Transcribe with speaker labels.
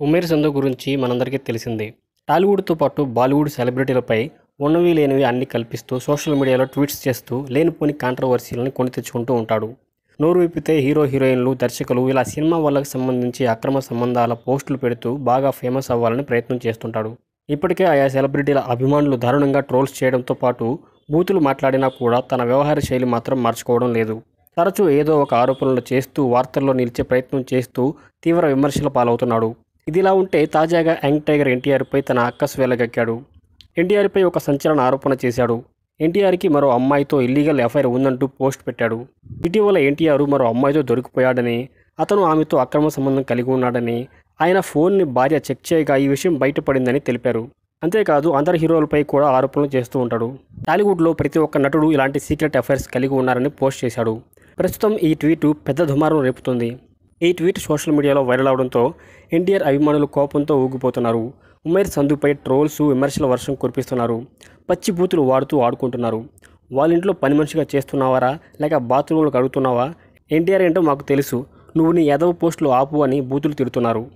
Speaker 1: ఉమేర్ సంధు గురించి మనందరికీ తెలిసిందే. టాలీవుడ్తో పాటు బాలీవుడ్ సెలబ్రిటీలపై ఉన్నవి లేనివి అన్ని కల్పిస్తూ సోషల్ మీడియాలో ట్వీట్స్ చేస్తూ లేనిపోని కాంట్రవర్సీలను కొని తెచ్చుకుంటూ ఉంటాడు. నోరు విప్పితే హీరో హీరోయిన్లు దర్శకులు ఇలా సినిమా వాళ్ళకి సంబంధించి అక్రమ సంబంధాల పోస్టులు పెడుతూ బాగా ఫేమస్ అవ్వాలని ప్రయత్నం చేస్తుంటాడు. ఇప్పటికే ఆయా సెలబ్రిటీల అభిమానులు దారుణంగా ట్రోల్స్ చేయడంతో పాటు బూతులు మాట్లాడినా కూడా తన వ్యవహార శైలి మాత్రం మార్చుకోవడం లేదు. తరచూ ఏదో ఒక ఆరోపణలు చేస్తూ వార్తల్లో నిలిచే ప్రయత్నం చేస్తూ తీవ్ర విమర్శల పాలవుతున్నాడు. ఇదిలా ఉంటే తాజాగా యంగ్ టైగర్ ఎన్టీఆర్పై తన అక్కసు వెలగక్కాడు. ఎన్టీఆర్పై ఒక సంచలన ఆరోపణ చేశాడు. ఎన్టీఆర్కి మరో అమ్మాయితో ఇల్లీగల్ ఎఫ్ఐఆర్ ఉందంటూ పోస్ట్ పెట్టాడు. ఇటీవల ఎన్టీఆర్ మరో అమ్మాయితో దొరికిపోయాడని అతను ఆమెతో అక్రమ సంబంధం కలిగి ఉన్నాడని ఆయన ఫోన్ని భార్య చెక్ చేయగా ఈ విషయం బయటపడిందని తెలిపారు. అంతేకాదు అందరి హీరోలపై కూడా ఆరోపణలు చేస్తూ ఉంటాడు. టాలీవుడ్లో ప్రతి ఒక్క నటుడు ఇలాంటి సీక్రెట్ అఫైర్స్ కలిగి ఉన్నారని పోస్ట్ చేశాడు. ప్రస్తుతం ఈ ట్వీట్ పెద్ద దుమారం రేపుతుంది. ఈ ట్వీట్ సోషల్ మీడియాలో వైరల్ అవడంతో ఎన్టీఆర్ అభిమానులు కోపంతో ఊగిపోతున్నారు. ఉమేర్ సంధుపై ట్రోల్స్ విమర్శల వర్షం కురిపిస్తున్నారు. పచ్చి బూతులు వాడుతూ ఆడుకుంటున్నారు. వాళ్ళ ఇంట్లో పని మనిషిగా చేస్తున్నావారా? లేక బాత్రూంలో కడుగుతున్నావా ఎన్టీఆర్ ఏంటో మాకు తెలుసు. నువ్వు నీ ఎదవ పోస్టులు ఆపు అని బూతులు తిడుతున్నారు.